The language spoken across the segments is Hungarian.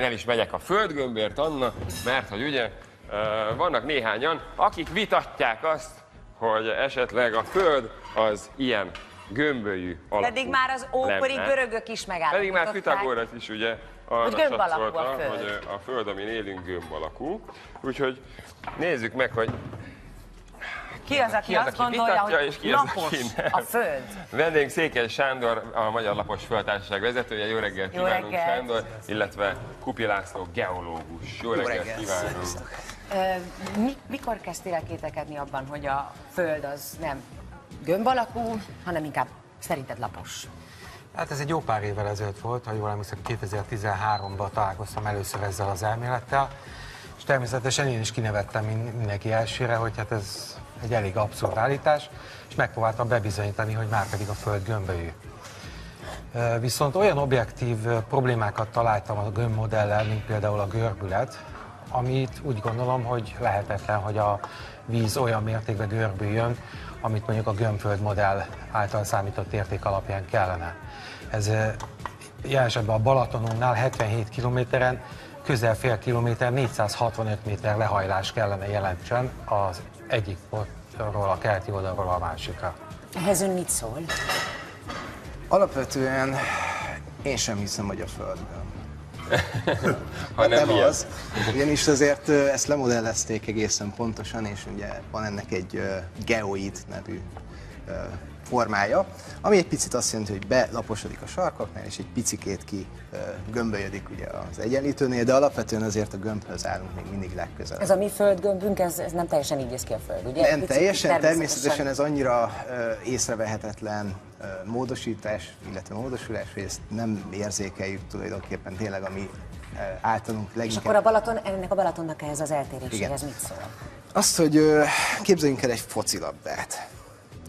Én el is megyek a földgömbért, Anna, mert hogy ugye vannak néhányan, akik vitatják azt, hogy esetleg a föld az ilyen gömbölyű alakú Pedig már az ókori lenne. görögök is megállapították. Pedig már Pythagoras is ugye arra Hogy gömb alakú a föld. hogy a föld, amin élünk, gömb alakú. Úgyhogy nézzük meg, hogy Ki az, aki Ki az, azt aki gondolja, vitatja, hogy és ki az, lapos aki nem? a föld? Vendégünk Székely Sándor, a Magyar Lapos Földtársaság vezetője. Jó reggelt Jó kívánunk, reggelt. Sándor, illetve Kupi László, geológus. Jó, reggelt, reggelt. kívánunk. Mi, mikor kezdtél el kételkedni abban, hogy a föld az nem gömb alakú, hanem inkább szerinted lapos? Hát ez egy jó pár évvel ezelőtt volt, ha jól emlékszem, 2013-ban találkoztam először ezzel az elmélettel, és természetesen én is kinevettem min- mindenki elsőre, hogy hát ez egy elég abszurd állítás, és megpróbáltam bebizonyítani, hogy már pedig a Föld gömbölyű. Viszont olyan objektív problémákat találtam a gömbmodellel, mint például a görbület, amit úgy gondolom, hogy lehetetlen, hogy a víz olyan mértékben görbüljön, amit mondjuk a gömbföld modell által számított érték alapján kellene. Ez jelen esetben a Balatonunknál 77 kilométeren közel fél kilométer, 465 méter lehajlás kellene jelentsen az egyik pontról, a keleti oldalról a másikra. Ehhez ön mit szól? Alapvetően én sem hiszem, hogy a Földön. Ha nem, nem az, ugyanis azért ezt lemodellezték egészen pontosan, és ugye van ennek egy geoid nevű formája, ami egy picit azt jelenti, hogy belaposodik a sarkoknál, és egy picikét ki gömbölyödik ugye az egyenlítőnél, de alapvetően azért a gömbhöz állunk még mindig legközelebb. Ez a mi földgömbünk, ez, ez nem teljesen így néz ki a föld, ugye? Nem Picit teljesen, természetesen ez annyira ö, észrevehetetlen ö, módosítás, illetve módosulás, hogy ezt nem érzékeljük tulajdonképpen tényleg, ami ö, általunk És leginkább... akkor a Balaton, ennek a Balatonnak ehhez az eltéréséhez Igen. mit szól? Azt, hogy ö, képzeljünk el egy focilabdát.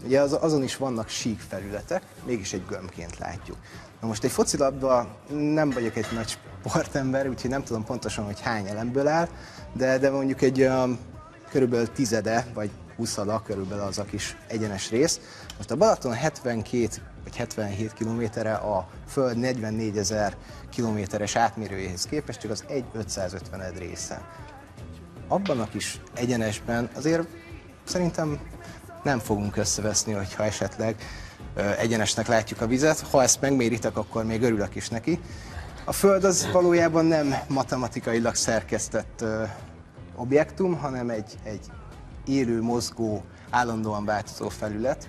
Ugye az, azon is vannak sík felületek, mégis egy gömbként látjuk. Na most egy focilabda, nem vagyok egy nagy sportember, úgyhogy nem tudom pontosan, hogy hány elemből áll, de, de mondjuk egy olyan körülbelül tizede, vagy huszada körülbelül az a kis egyenes rész. Most a Balaton 72 vagy 77 kilométerre a Föld 44 ezer kilométeres átmérőjéhez képest csak az egy 550 része abban a kis egyenesben azért szerintem nem fogunk összeveszni, hogyha esetleg egyenesnek látjuk a vizet. Ha ezt megméritek, akkor még örülök is neki. A Föld az valójában nem matematikailag szerkesztett objektum, hanem egy, egy élő, mozgó, állandóan változó felület,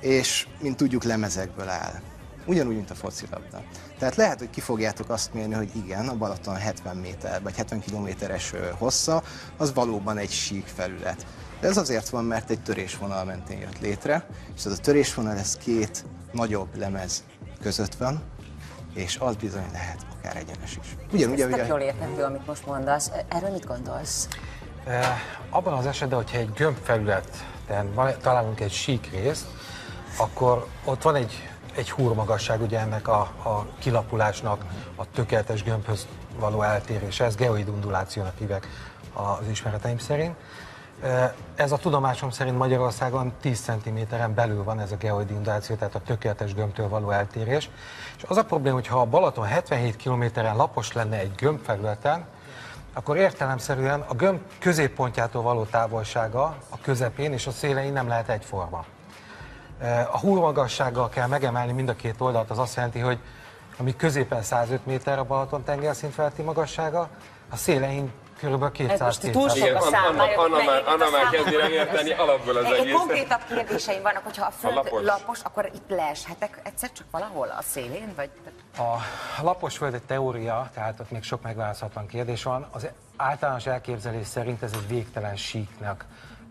és mint tudjuk, lemezekből áll. Ugyanúgy, mint a focilabda. Tehát lehet, hogy ki fogjátok azt mérni, hogy igen, a Balaton 70 méter, vagy 70 kilométeres hossza, az valóban egy sík felület. De ez azért van, mert egy törésvonal mentén jött létre, és ez a törésvonal ez két nagyobb lemez között van, és az bizony lehet akár egyenes is. Ugyanúgy, Ez a- jól érthető, amit most mondasz. Erről mit gondolsz? Eh, Abban az esetben, hogyha egy gömbfelületen találunk egy sík részt, akkor ott van egy, egy húrmagasság, ugye ennek a, a kilapulásnak, a tökéletes gömbhöz való eltérése, ez geoid undulációnak hívják az ismereteim szerint. Ez a tudomásom szerint Magyarországon 10 cm-en belül van ez a geoid unduláció, tehát a tökéletes gömbtől való eltérés. És az a probléma, hogy ha a Balaton 77 km-en lapos lenne egy gömbfelületen, akkor értelemszerűen a gömb középpontjától való távolsága a közepén és a szélein nem lehet egyforma. A húrmagassággal kell megemelni mind a két oldalt, az azt jelenti, hogy ami középen 105 méter a Balaton tengerszint feletti magassága, a szélein kb. 200 most túl sok a szám, Anna, Anna, már, a Anna már kezdi nem érteni alapból az Egy egészet. konkrétabb kérdéseim vannak, hogyha a föld lapos. lapos. akkor itt leeshetek egyszer csak valahol a szélén, vagy A lapos föld egy teória, tehát ott még sok megválaszthatlan kérdés van. Az általános elképzelés szerint ez egy végtelen síknak,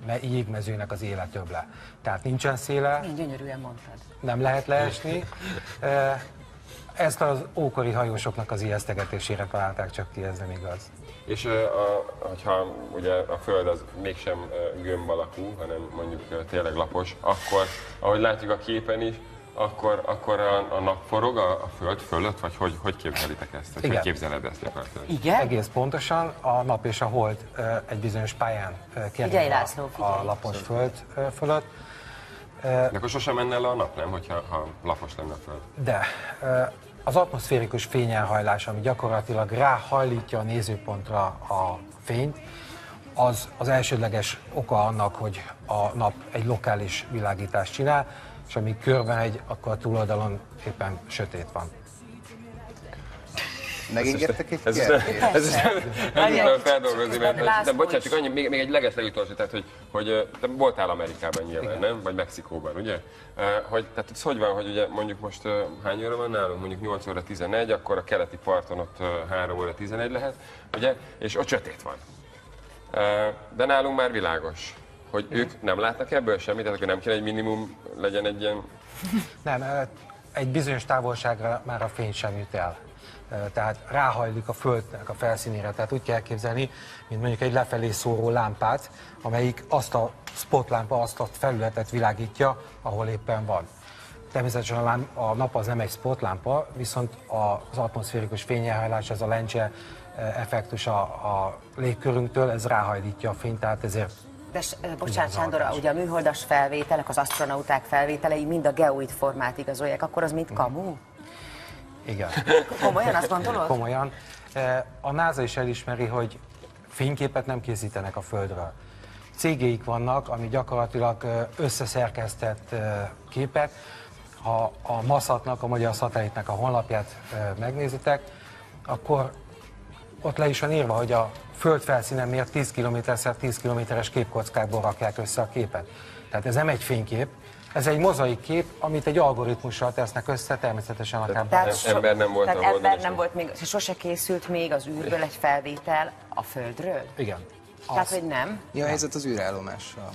me- jégmezőnek az életöble. Tehát nincsen széle, én gyönyörűen mondtad. nem lehet leesni. Ezt az ókori hajósoknak az ijesztegetésére találták csak ki, ez nem igaz. És a, hogyha ugye a Föld az mégsem gömb alakú, hanem mondjuk tényleg lapos, akkor, ahogy látjuk a képen is, akkor, akkor a, a nap forog a, a Föld fölött, vagy hogy, hogy képzelitek ezt? Vagy hogy Igen. képzeled ezt akartam? Igen? Egész pontosan a nap és a hold egy bizonyos pályán a- László, figyelj. a lapos föld fölött, De akkor sosem menne le a nap, nem? Hogyha ha lapos lenne a Föld. de az atmoszférikus fényelhajlás, ami gyakorlatilag ráhajlítja a nézőpontra a fényt, az az elsődleges oka annak, hogy a nap egy lokális világítást csinál, és amíg körbe megy, akkor a túloldalon éppen sötét van. Megígértek egy Ez, ez, kérdést? ez, ez, ez is nagyon feldolgozni, mert de bocsánat, csak annyi, még, még egy legeslegutolsó, tehát hogy, hogy te voltál Amerikában nyilván, nem? Vagy Mexikóban, ugye? Hogy, tehát ez hogy van, hogy ugye mondjuk most hány óra van nálunk? Mondjuk 8 óra 11, akkor a keleti parton ott ö, 3 óra 11 lehet, ugye? És ott sötét van. De nálunk már világos. Hogy ők nem látnak ebből semmit, tehát akkor nem kéne egy minimum legyen egy ilyen Nem, egy bizonyos távolságra már a fény sem jut el. Tehát ráhajlik a földnek a felszínére. Tehát úgy kell elképzelni, mint mondjuk egy lefelé szóró lámpát, amelyik azt a spotlámpa, azt a felületet világítja, ahol éppen van. Természetesen a, lám, a nap az nem egy spotlámpa, viszont az atmoszférikus fényelhajlás, ez a lencse effektus a, a légkörünktől, ez ráhajlítja a fényt, tehát ezért De bocsánat, Sándor, ugye a műholdas felvételek, az astronauták felvételei mind a geoid formát igazolják, akkor az mind kamu? Igen. Komolyan azt gondolod? Komolyan. Eh, A NASA is elismeri, hogy fényképet nem készítenek a Földről. Cégéik vannak, ami gyakorlatilag eh, összeszerkesztett eh, képek. Ha a Maszatnak, a Magyar Szatellitnek a honlapját megnézitek, akkor ott le is van írva, hogy a föld felszínen miért 10 km 10 kilométeres képkockákból rakják össze a képet. Tehát ez nem egy fénykép, ez egy mozaik kép, amit egy algoritmussal tesznek össze, természetesen akár Tehát Em- ember nem volt tehát a ember nem volt még, sose készült még az űrből egy felvétel a Földről? Igen. Tehát, Az. hogy nem? Mi a helyzet az űrállomással?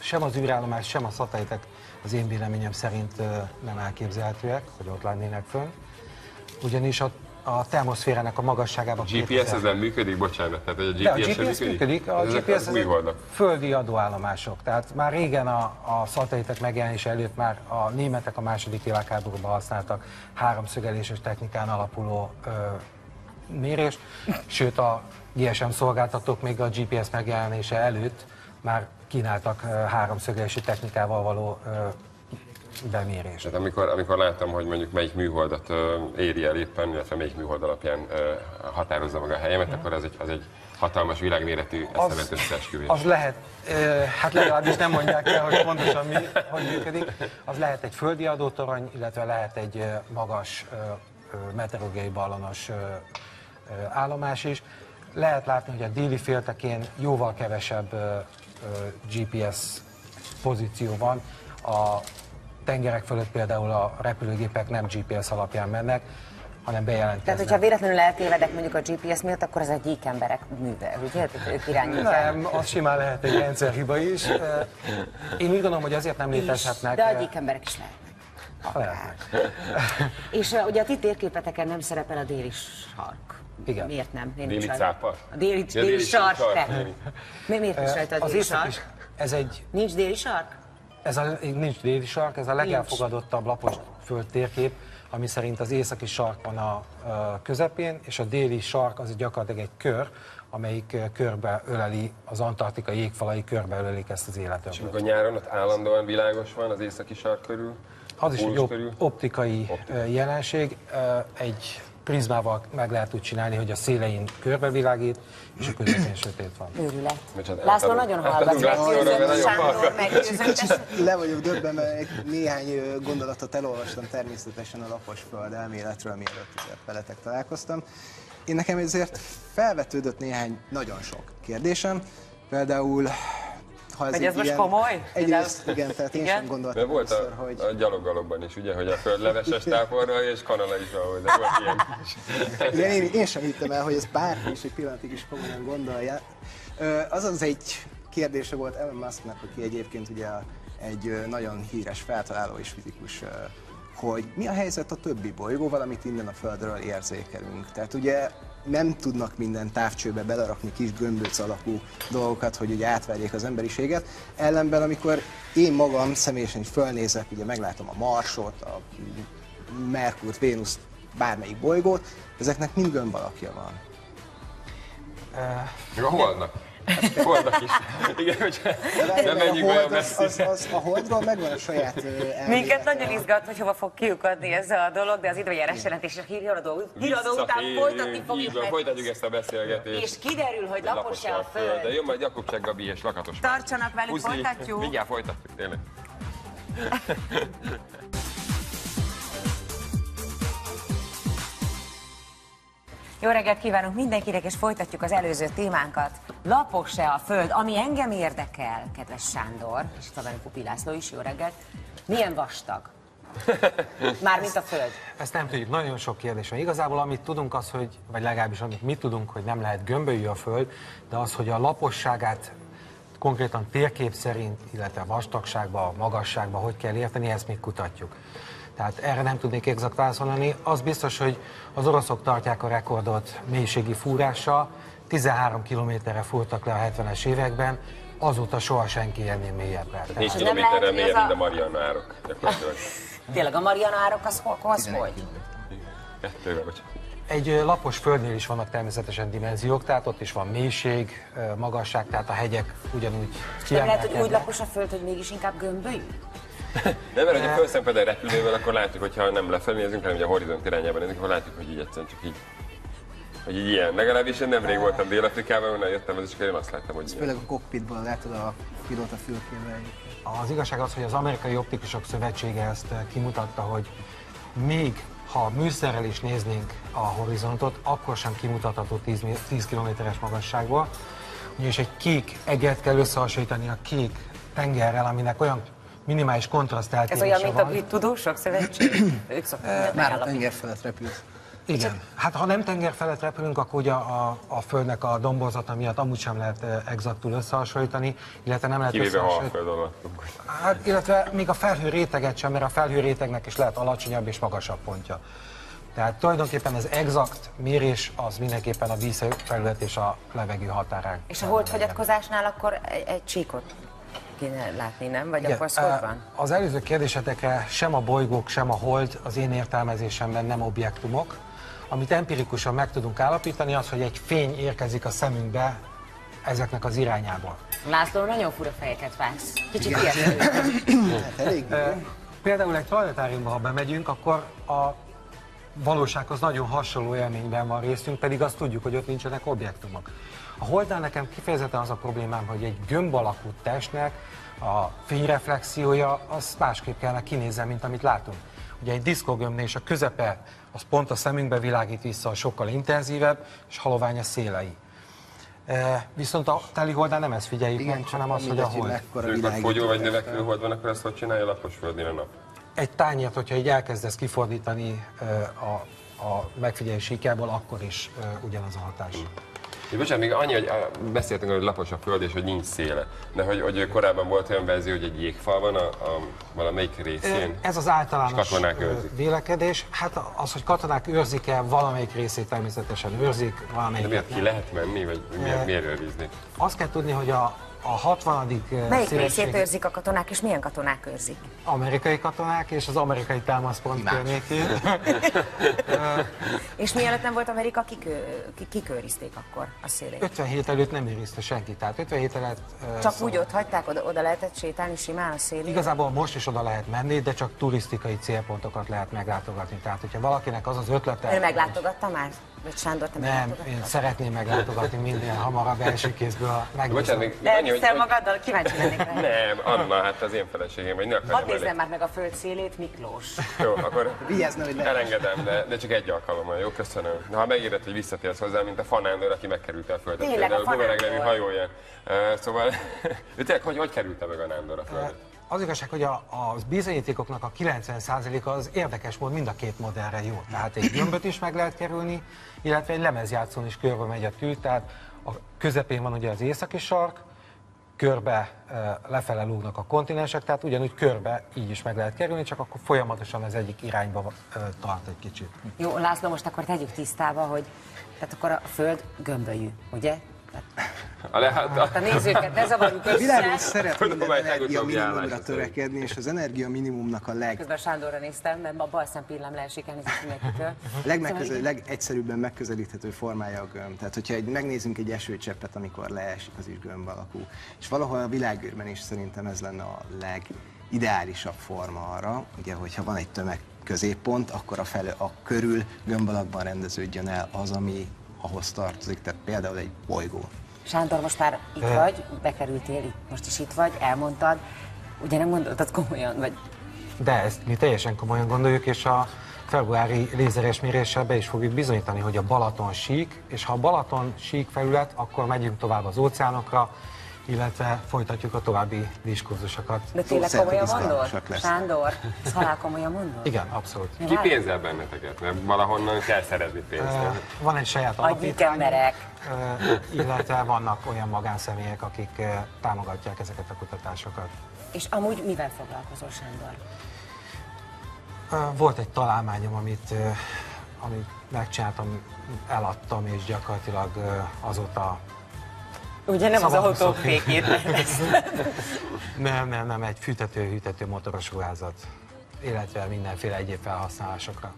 Sem az űrállomás, sem a szatelitek az én véleményem szerint nem elképzelhetőek, hogy ott lennének fönn. Ugyanis a, a termoszférának a magasságában... GPS ez nem működik, bocsánat, tehát hogy De a a GPS, GPS működik, a Ezek GPS az földi adóállomások. Tehát már régen a, a szatelitek megjelenése előtt már a németek a második világháborúban használtak háromszögeléses technikán alapuló ö, mérést, sőt a GSM szolgáltatók még a GPS megjelenése előtt már kínáltak háromszögelési technikával való ö, bemérést. Tehát amikor, amikor láttam, hogy mondjuk melyik műholdat éri el éppen, illetve melyik műhold alapján határozza meg a helyemet, akkor az egy, az egy hatalmas világméretű eszement összeesküvés. Az lehet, hát legalábbis nem mondják el, hogy pontosan mi, hogy működik. Az lehet egy földi adótorony, illetve lehet egy magas meteorológiai ballonos állomás is. Lehet látni, hogy a déli féltekén jóval kevesebb GPS pozíció van. A tengerek fölött például a repülőgépek nem GPS alapján mennek, hanem bejelentkeznek. Tehát, hogyha véletlenül eltévedek mondjuk a GPS miatt, akkor ez egy gyík emberek műve, ugye? Ők irányítják. Nem, az simán lehet egy rendszerhiba is. Én úgy gondolom, hogy azért nem létezhetnek. de a ö, gyík emberek is lehetnek. Lehetnek. És uh, ugye a ti térképeteken nem szerepel a déli sark. Igen. Miért nem? Én Déli cápa? A déli, Ja, déli, déli sark, sark. Mi, miért is rajta a Az déli észak sark? is, ez egy, Nincs déli sark? Ez a, nincs déli sark, ez a legelfogadottabb lapos föld térkép, ami szerint az északi sark van a, a közepén, és a déli sark az gyakorlatilag egy kör, amelyik körbe öleli, az antarktikai jégfalai körbe ölelik ezt az életömlőt. Amikor nyáron ott állandóan világos van az északi sark körül, Az is egy op- optikai ö, jelenség. Egy prizmával meg lehet úgy csinálni, hogy a szélein körbevilágít, és a közepén sötét van. Őrület. Bocsánat, László nagyon hallgat. Le vagyok döbbenve, mert néhány gondolatot elolvastam természetesen a lapos föld elméletről, mielőtt azért veletek találkoztam. Én nekem ezért felvetődött néhány nagyon sok kérdésem. Például, ha ez Hogy egy ez most ilyen- komoly? Egyrészt, igen, tehát én Igen? sem De gondoltam volt először, a, hogy... a gyaloggalobban is, ugye, hogy a föld leveses távolra és kanala is valahogy, de volt ilyen. Igen, én, én sem hittem el, hogy ez bárki is egy pillanatig is komolyan gondolja. Az az egy kérdése volt Elon Musknak, aki egyébként ugye egy nagyon híres feltaláló és fizikus, hogy mi a helyzet a többi bolygóval, amit innen a Földről érzékelünk. Tehát ugye nem tudnak minden távcsőbe belerakni kis gömböc alakú dolgokat, hogy ugye átverjék az emberiséget. Ellenben, amikor én magam személyesen is fölnézek, ugye meglátom a Marsot, a Merkurt, Vénusz, bármelyik bolygót, ezeknek mind gömb alakja van. Meg a holdnak. Holdak is. Igen, hogy nem a, menjünk olyan hold, az, az, messzire. az, a holdról megvan a saját. Minket nagyon izgat, hogy hova fog kiukadni ez a dolog, de az időjárás jelentés és a híradó, híradó után folytatni fogjuk meg. Folytatjuk ezt a beszélgetést. És kiderül, hogy lapos-e a De föld. jön majd Jakubcsák Gabi és Lakatos. Tartsanak velük, folytatjuk. Mindjárt folytatjuk, tényleg. Jó reggelt kívánunk mindenkinek, és folytatjuk az előző témánkat. Lapos-e a föld, ami engem érdekel, kedves Sándor, és Tavani Pupi László is, jó reggelt. Milyen vastag? Mármint a föld. Ezt nem tudjuk, nagyon sok kérdés van. Igazából amit tudunk az, hogy, vagy legalábbis amit mi tudunk, hogy nem lehet gömbölyű a Föld, de az, hogy a laposságát konkrétan térkép szerint, illetve vastagságba, magasságba hogy kell érteni, ezt még kutatjuk. Tehát erre nem tudnék exakt válaszolni. Az biztos, hogy az oroszok tartják a rekordot mélységi fúrással, 13 kilométerre fúrtak le a 70-es években, azóta soha senki ennél mélyebbre. Tehát 4 Ez nem lehet, kilométerre mélyebb, mint a Mariana árok. Gyakorlatilag. Tényleg a Mariana árok az, az hogy? Kettővel, bocsánat. Egy lapos földnél is vannak természetesen dimenziók, tehát ott is van mélység, magasság, tehát a hegyek ugyanúgy Nem lehet, hogy úgy lapos a föld, hogy mégis inkább gömbölyű? Nem, mert hogyha felszem például repülővel, akkor látjuk, hogyha nem lefelé nézünk, hanem ugye a horizont irányában nézünk, akkor látjuk, hogy így egyszerűen csak így hogy így ilyen. Legalábbis én nemrég voltam Dél-Afrikában, onnan jöttem, csak én azt láttam, hogy. Főleg a cockpitból látod a pilóta fülkével. Az igazság az, hogy az Amerikai Optikusok Szövetsége ezt ö, kimutatta, hogy még ha műszerrel is néznénk a horizontot, akkor sem kimutatható 10, mi- 10 kilométeres magasságból. Ugyanis egy kék eget kell összehasonlítani a kék tengerrel, aminek olyan minimális kontraszt Ez olyan, mint a brit tudósok szövetség? Ők szokták mindent Már a tenger felett repült. Igen. Hát ha nem tenger felett repülünk, akkor ugye a, a Földnek a domborzata miatt amúgy sem lehet eh, exaktul összehasonlítani, illetve nem lehet Kivéve ha a összehasonlítani. föld alattunk. Hát, illetve még a felhő réteget sem, mert a felhő rétegnek is lehet alacsonyabb és magasabb pontja. Tehát tulajdonképpen az exakt mérés az mindenképpen a vízfelület és a levegő határán. És a holdfogyatkozásnál akkor egy, egy csíkot kéne látni, nem? Vagy Igen, akkor az eh, hogy van? Az előző kérdésetekre sem a bolygók, sem a hold az én értelmezésemben nem objektumok. Amit empirikusan meg tudunk állapítani, az, hogy egy fény érkezik a szemünkbe ezeknek az irányából. László, nagyon fura fejeket vágsz. Kicsit ijesztő. Hát Például egy planetáriumba, ha bemegyünk, akkor a valósághoz nagyon hasonló élményben van részünk, pedig azt tudjuk, hogy ott nincsenek objektumok. A holdnál nekem kifejezetten az a problémám, hogy egy gömb alakú testnek a fényreflexiója az másképp kellene kinézzen, mint amit látunk. Ugye egy diszkogömbnél is a közepe az pont a szemünkbe világít vissza, sokkal intenzívebb, és halovány a szélei. E, viszont a teliholdnál nem ezt figyeljük Igen, meg, hanem az, hogy a hold. fogyó vagy növekvő hold van, akkor ezt hogy csinálja lapos földnél a nap? egy tányért, hogyha így elkezdesz kifordítani ö, a, a megfigyelés síkjából, akkor is ö, ugyanaz a hatás. És bocsánat, még annyi, hogy beszéltünk, hogy lapos a föld és hogy nincs széle. De hogy, hogy korábban volt olyan verzió, hogy egy jégfal van a, a valamelyik részén. Ez az általános vélekedés. Hát az, hogy katonák őrzik-e, valamelyik részét természetesen őrzik, De valamelyik miért ki lehet menni, vagy miért, miért őrizni? Azt kell tudni, hogy a, a 60. Melyik szélesség- részét őrzik a katonák, és milyen katonák őrzik? amerikai katonák és az amerikai támaszpont környékén. És mielőtt nem volt Amerika, kik, ő- ki- kik őrizték akkor a szélét? 57 előtt nem őrizte senki, tehát 57 előtt... ö, Csak szóval- úgy ott hagyták, oda, oda lehetett sétálni simán a szélén? Igazából most is oda lehet menni, de csak turisztikai célpontokat lehet meglátogatni. Tehát, hogyha valakinek az az ötlete... Ön meglátogatta már? Vagy Sándor, te Nem, én szeretném meglátogatni minél hamarabb első kézből Bocsánat, megnézni. még De annyi, hogy... magaddal, kíváncsi lennék rá. Nem, Anna, hát az én feleségem, vagy ne Hadd nézzem már meg a föld szélét, Miklós. Jó, akkor le- elengedem, de, de csak egy alkalommal, jó? Köszönöm. Na, ha megérett, hogy visszatérsz hozzá, mint a fanándor, aki megkerülte a földet. Tényleg, a Például Bumerang nevű Fanándor. hajóján. Uh, szóval, ő tényleg, hogy, hogy kerülte meg a nándor a földet? Az igazság, hogy a, a bizonyítékoknak a 90%-a az érdekes mód mind a két modellre jó. Tehát egy gömböt is meg lehet kerülni, illetve egy lemezjátszón is körbe megy a tű, tehát a közepén van ugye az északi sark, körbe e, lefele lógnak a kontinensek, tehát ugyanúgy körbe így is meg lehet kerülni, csak akkor folyamatosan az egyik irányba e, tart egy kicsit. Jó, László, most akkor tegyük tisztába, hogy tehát akkor a föld gömbölyű, ugye? Tehát A lehet, A nézőket ne zavarjuk Világos össze. szeret Tudom, minden majd energia minimumra törekedni, és az energia minimumnak a leg, Közben Sándorra néztem, mert a bal szempillám leesik elnézést mindenkitől. legmegközel, Szóval legegyszerűbben megközelíthető formája a gömb. Tehát, hogyha egy, megnézzünk egy esőcseppet, amikor leesik, az is gömb alakú. És valahol a világűrben is szerintem ez lenne a legideálisabb forma arra, ugye, hogyha van egy tömeg középpont, akkor a, felő, a körül gömb alakban rendeződjön el az, ami ahhoz tartozik, tehát például egy bolygó. Sándor, most már itt vagy, bekerültél itt, most is itt vagy, elmondtad. Ugye nem gondoltad komolyan, vagy De ezt mi teljesen komolyan gondoljuk, és a februári lézeres méréssel be is fogjuk bizonyítani, hogy a Balaton sík, és ha a Balaton sík felület, akkor megyünk tovább az óceánokra, illetve folytatjuk a további diskurzusokat. de tényleg Szó szerint komolyan mondod? Sándor, ezt halál komolyan mondod? Igen, abszolút. ki pénzel benneteket? Mert valahonnan kell szerezni pénzt. Van egy saját emberek. ö, illetve vannak olyan magánszemélyek, akik támogatják ezeket a kutatásokat. És amúgy mivel foglalkozol, Sándor? Volt egy találmányom, amit, amit megcsináltam, eladtam, és gyakorlatilag azóta Ugye nem az Szabad autók fékét nem, nem, nem, egy fűtető-hűtető motoros ruházat, illetve mindenféle egyéb felhasználásokra.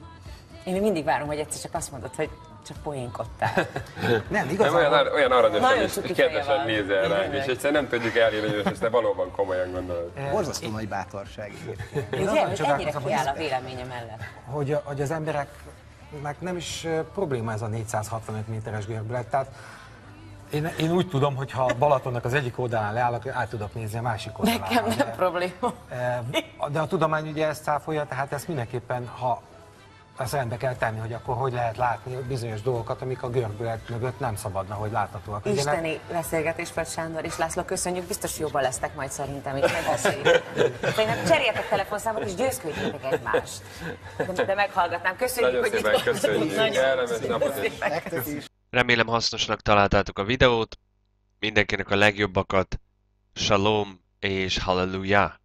Én mindig várom, hogy egyszer csak azt mondod, hogy csak poénkodtál. Nem, Nem igazán olyan, ar- olyan aranyosan és kedvesen nézel ránk, és egyszer nem tudjuk elérni, hogy ezt te valóban komolyan gondolod. borzasztó nagy bátorság. Én Ugye, azon hogy ennyire kiáll a véleménye mellett. hogy, hogy az embereknek nem is probléma ez a 465 méteres görbület. Tehát én, én úgy tudom, hogy ha Balatonnak az egyik oldalán leáll, akkor át tudok nézni a másik oldalán. Nekem nem probléma. E, De a tudomány ugye ezt cáfolja, tehát ezt mindenképpen, ha ezt rendbe kell tenni, hogy akkor hogy lehet látni bizonyos dolgokat, amik a görbület mögött nem szabadna, hogy láthatóak. Isteni beszélgetés volt Sándor és László, köszönjük, biztos jobban lesztek majd szerintem, itt megbeszéljük. Tényleg cseréljetek telefonszámot és győzködjétek egymást. De, de meghallgatnám, köszönjük, Nagyon hogy itt szépen voltatok. köszönjük, Nagyon kellemes napot és Nektek is. Remélem hasznosnak találtátok a videót. Mindenkinek a legjobbakat. Shalom és halleluja!